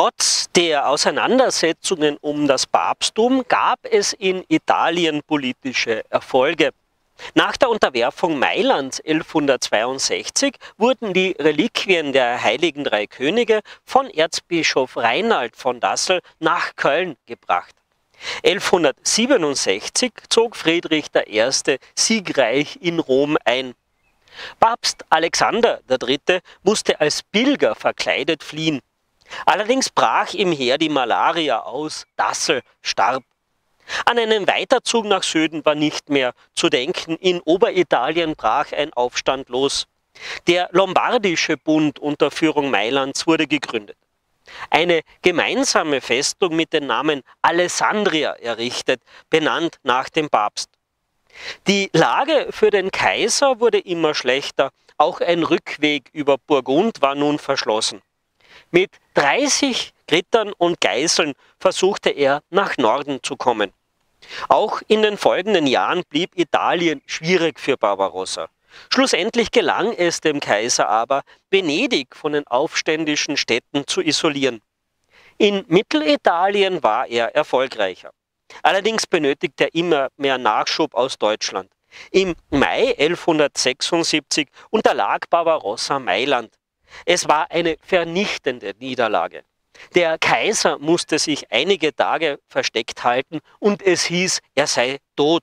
Trotz der Auseinandersetzungen um das Papsttum gab es in Italien politische Erfolge. Nach der Unterwerfung Mailands 1162 wurden die Reliquien der Heiligen Drei Könige von Erzbischof Reinald von Dassel nach Köln gebracht. 1167 zog Friedrich I. siegreich in Rom ein. Papst Alexander III. musste als Pilger verkleidet fliehen. Allerdings brach ihm her die Malaria aus, Dassel starb. An einen Weiterzug nach Süden war nicht mehr zu denken. In Oberitalien brach ein Aufstand los. Der Lombardische Bund unter Führung Mailands wurde gegründet. Eine gemeinsame Festung mit dem Namen Alessandria errichtet, benannt nach dem Papst. Die Lage für den Kaiser wurde immer schlechter. Auch ein Rückweg über Burgund war nun verschlossen. Mit 30 Rittern und Geiseln versuchte er nach Norden zu kommen. Auch in den folgenden Jahren blieb Italien schwierig für Barbarossa. Schlussendlich gelang es dem Kaiser aber, Venedig von den aufständischen Städten zu isolieren. In Mittelitalien war er erfolgreicher. Allerdings benötigte er immer mehr Nachschub aus Deutschland. Im Mai 1176 unterlag Barbarossa Mailand. Es war eine vernichtende Niederlage. Der Kaiser musste sich einige Tage versteckt halten und es hieß, er sei tot.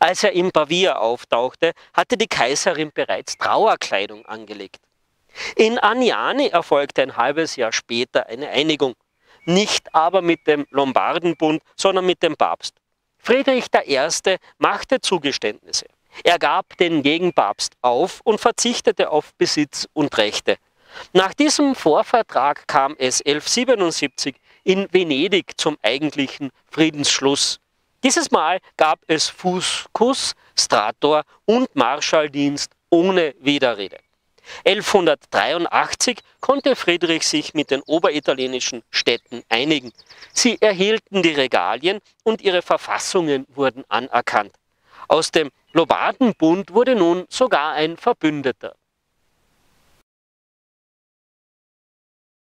Als er in Pavia auftauchte, hatte die Kaiserin bereits Trauerkleidung angelegt. In Aniani erfolgte ein halbes Jahr später eine Einigung, nicht aber mit dem Lombardenbund, sondern mit dem Papst. Friedrich I. machte Zugeständnisse. Er gab den Gegenpapst auf und verzichtete auf Besitz und Rechte. Nach diesem Vorvertrag kam es 1177 in Venedig zum eigentlichen Friedensschluss. Dieses Mal gab es Fuscus, Strator und Marschalldienst ohne Widerrede. 1183 konnte Friedrich sich mit den oberitalienischen Städten einigen. Sie erhielten die Regalien und ihre Verfassungen wurden anerkannt. Aus dem Lobadenbund wurde nun sogar ein Verbündeter.